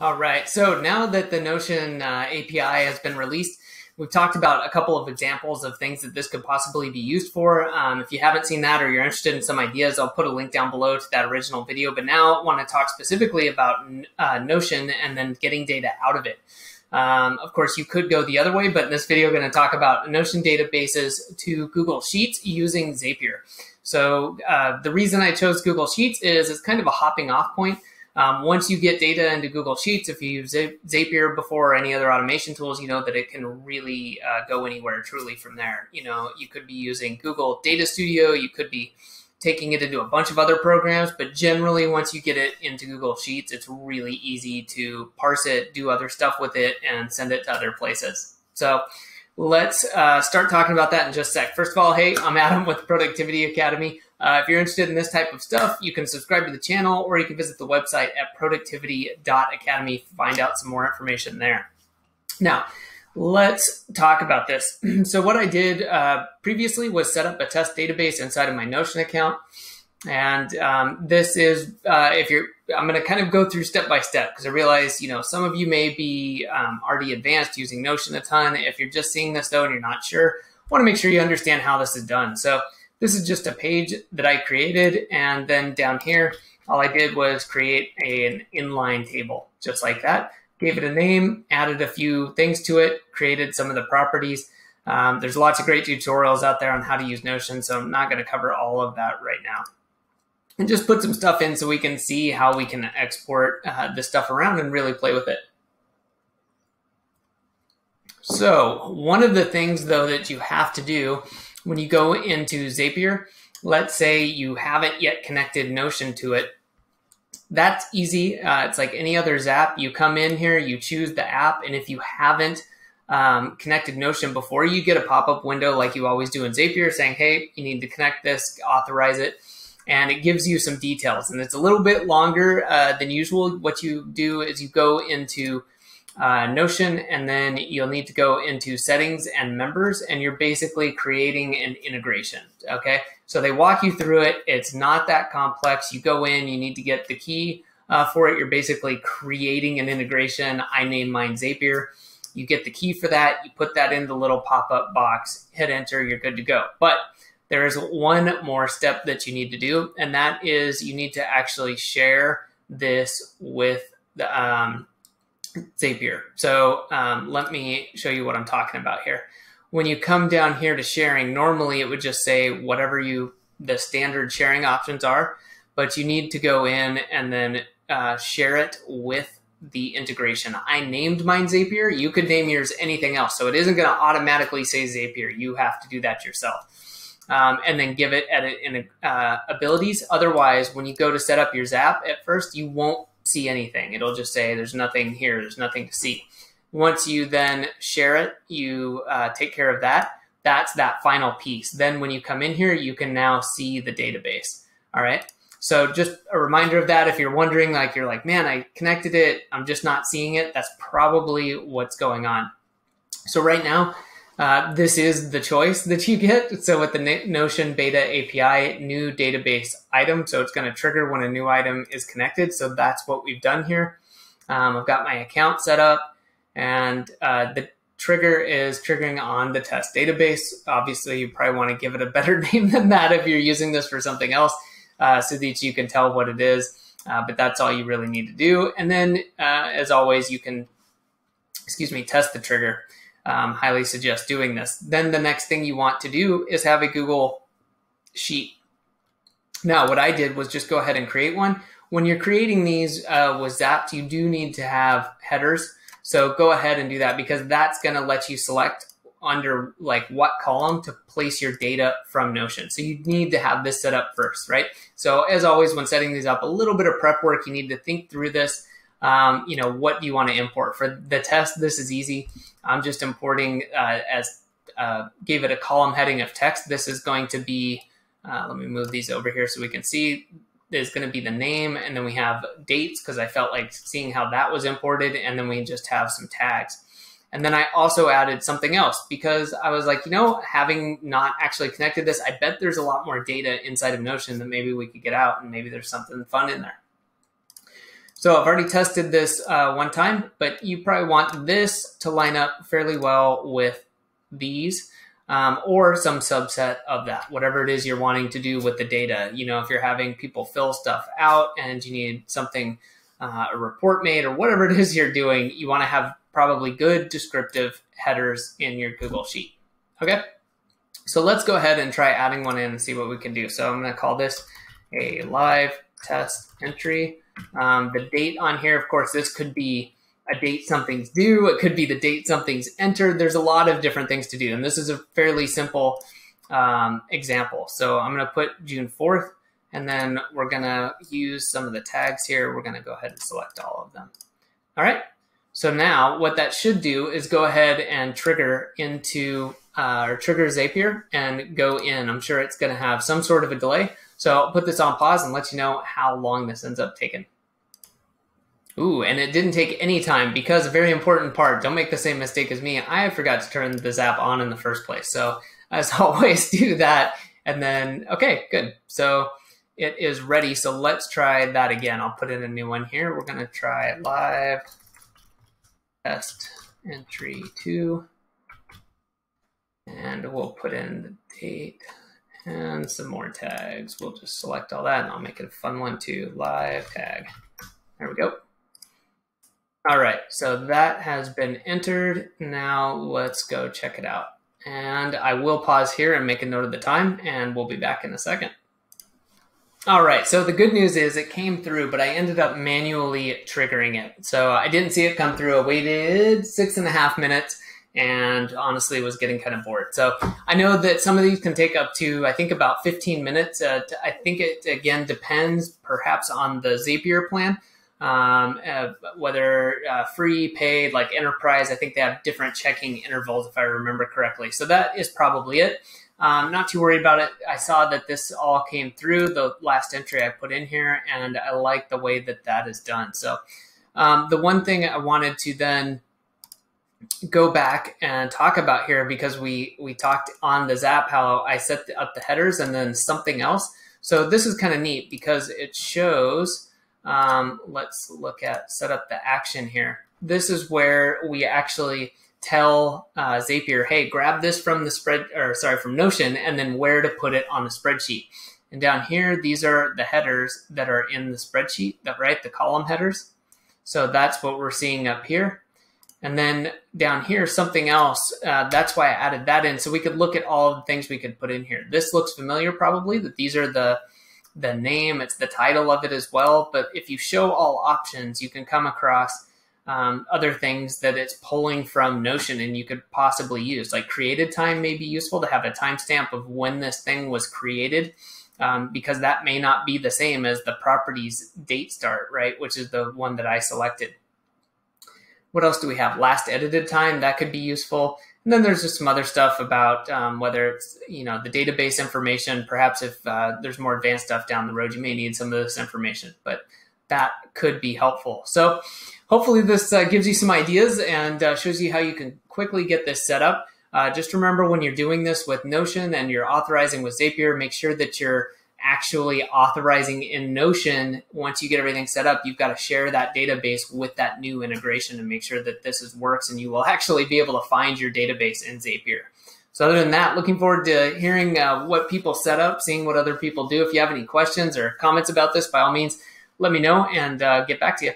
All right. So now that the Notion uh, API has been released, we've talked about a couple of examples of things that this could possibly be used for. Um, if you haven't seen that or you're interested in some ideas, I'll put a link down below to that original video. But now I want to talk specifically about uh, Notion and then getting data out of it. Um, of course, you could go the other way, but in this video, I'm going to talk about Notion databases to Google Sheets using Zapier. So uh, the reason I chose Google Sheets is it's kind of a hopping off point. Um, once you get data into Google Sheets, if you use Zapier before or any other automation tools, you know that it can really uh, go anywhere truly from there. You know, you could be using Google Data Studio, you could be taking it into a bunch of other programs, but generally, once you get it into Google Sheets, it's really easy to parse it, do other stuff with it, and send it to other places. So, let's uh, start talking about that in just a sec. First of all, hey, I'm Adam with Productivity Academy. Uh, if you're interested in this type of stuff, you can subscribe to the channel or you can visit the website at productivity.academy, find out some more information there. Now, let's talk about this. so, what I did uh, previously was set up a test database inside of my Notion account. And um, this is, uh, if you're, I'm going to kind of go through step by step because I realize, you know, some of you may be um, already advanced using Notion a ton. If you're just seeing this though and you're not sure, want to make sure you understand how this is done. So, this is just a page that I created. And then down here, all I did was create a, an inline table, just like that. Gave it a name, added a few things to it, created some of the properties. Um, there's lots of great tutorials out there on how to use Notion, so I'm not going to cover all of that right now. And just put some stuff in so we can see how we can export uh, this stuff around and really play with it. So one of the things though that you have to do when you go into Zapier, let's say you haven't yet connected Notion to it, that's easy. Uh, it's like any other Zap. You come in here, you choose the app, and if you haven't um, connected Notion before, you get a pop up window like you always do in Zapier saying, hey, you need to connect this, authorize it. And it gives you some details. And it's a little bit longer uh, than usual. What you do is you go into uh, Notion, and then you'll need to go into settings and members, and you're basically creating an integration. Okay, so they walk you through it. It's not that complex. You go in, you need to get the key uh, for it. You're basically creating an integration. I name mine Zapier. You get the key for that. You put that in the little pop up box, hit enter, you're good to go. But there is one more step that you need to do, and that is you need to actually share this with the um, Zapier. So um, let me show you what I'm talking about here. When you come down here to sharing, normally it would just say whatever you the standard sharing options are, but you need to go in and then uh, share it with the integration. I named mine Zapier. You could name yours anything else. So it isn't going to automatically say Zapier. You have to do that yourself. Um, and then give it edit in uh, abilities. Otherwise, when you go to set up your Zap at first, you won't see anything. It'll just say there's nothing here, there's nothing to see. Once you then share it, you uh, take care of that. That's that final piece. Then when you come in here, you can now see the database. All right. So just a reminder of that. If you're wondering, like you're like, man, I connected it, I'm just not seeing it. That's probably what's going on. So right now, uh, this is the choice that you get. So with the Notion Beta API, new database item. So it's going to trigger when a new item is connected. So that's what we've done here. Um, I've got my account set up and uh, the trigger is triggering on the test database. Obviously, you probably want to give it a better name than that if you're using this for something else uh, so that you can tell what it is. Uh, but that's all you really need to do. And then, uh, as always, you can, excuse me, test the trigger um, highly suggest doing this. Then the next thing you want to do is have a Google Sheet. Now, what I did was just go ahead and create one. When you're creating these uh, with Zapped, you do need to have headers. So go ahead and do that because that's going to let you select under like what column to place your data from Notion. So you need to have this set up first, right? So as always, when setting these up, a little bit of prep work, you need to think through this um, you know, what do you want to import? For the test, this is easy. I'm just importing uh, as uh, gave it a column heading of text. This is going to be, uh, let me move these over here so we can see. There's going to be the name, and then we have dates because I felt like seeing how that was imported, and then we just have some tags. And then I also added something else because I was like, you know, having not actually connected this, I bet there's a lot more data inside of Notion that maybe we could get out, and maybe there's something fun in there. So I've already tested this uh, one time, but you probably want this to line up fairly well with these um, or some subset of that, whatever it is you're wanting to do with the data. You know, if you're having people fill stuff out and you need something, uh, a report made or whatever it is you're doing, you want to have probably good descriptive headers in your Google Sheet. Okay. So let's go ahead and try adding one in and see what we can do. So I'm going to call this a live test entry. Um, the date on here, of course, this could be a date something's due. It could be the date something's entered. There's a lot of different things to do. And this is a fairly simple um, example. So I'm going to put June 4th, and then we're going to use some of the tags here. We're going to go ahead and select all of them. All right. So now what that should do is go ahead and trigger into uh, or trigger Zapier and go in. I'm sure it's going to have some sort of a delay. So I'll put this on pause and let you know how long this ends up taking. Ooh, and it didn't take any time because a very important part, don't make the same mistake as me. I forgot to turn this app on in the first place. So as always, do that. And then, okay, good. So it is ready. So let's try that again. I'll put in a new one here. We're going to try live test entry two. And we'll put in the date and some more tags. We'll just select all that and I'll make it a fun one too. Live tag. There we go. All right, so that has been entered. Now let's go check it out. And I will pause here and make a note of the time and we'll be back in a second. All right, so the good news is it came through, but I ended up manually triggering it. So I didn't see it come through. I waited six and a half minutes and honestly was getting kind of bored. So I know that some of these can take up to, I think, about 15 minutes. Uh, I think it, again, depends perhaps on the Zapier plan, um, uh, whether uh, free, paid, like enterprise. I think they have different checking intervals, if I remember correctly. So that is probably it. Um, not too worried about it. I saw that this all came through the last entry I put in here, and I like the way that that is done. So um, the one thing I wanted to then go back and talk about here because we we talked on the Zap how I set the, up the headers and then something else. So this is kind of neat because it shows. Um, let's look at set up the action here. This is where we actually tell uh, Zapier, hey, grab this from the spread or sorry from Notion, and then where to put it on the spreadsheet. And down here, these are the headers that are in the spreadsheet, that right, the column headers. So that's what we're seeing up here. And then down here, something else. Uh, that's why I added that in. So we could look at all the things we could put in here. This looks familiar probably, that these are the, the name, it's the title of it as well. But if you show all options, you can come across um, other things that it's pulling from Notion and you could possibly use. Like created time may be useful to have a timestamp of when this thing was created. Um, because that may not be the same as the properties date start, right? Which is the one that I selected. What else do we have? Last edited time, that could be useful. And then there's just some other stuff about um, whether it's, you know, the database information. Perhaps if uh, there's more advanced stuff down the road, you may need some of this information, but that could be helpful. So hopefully this uh, gives you some ideas and uh, shows you how you can quickly get this set up. Uh, just remember when you're doing this with Notion and you're authorizing with Zapier, make sure that you're actually authorizing in Notion, once you get everything set up, you've got to share that database with that new integration and make sure that this is, works and you will actually be able to find your database in Zapier. So other than that, looking forward to hearing uh, what people set up, seeing what other people do. If you have any questions or comments about this, by all means, let me know and uh, get back to you.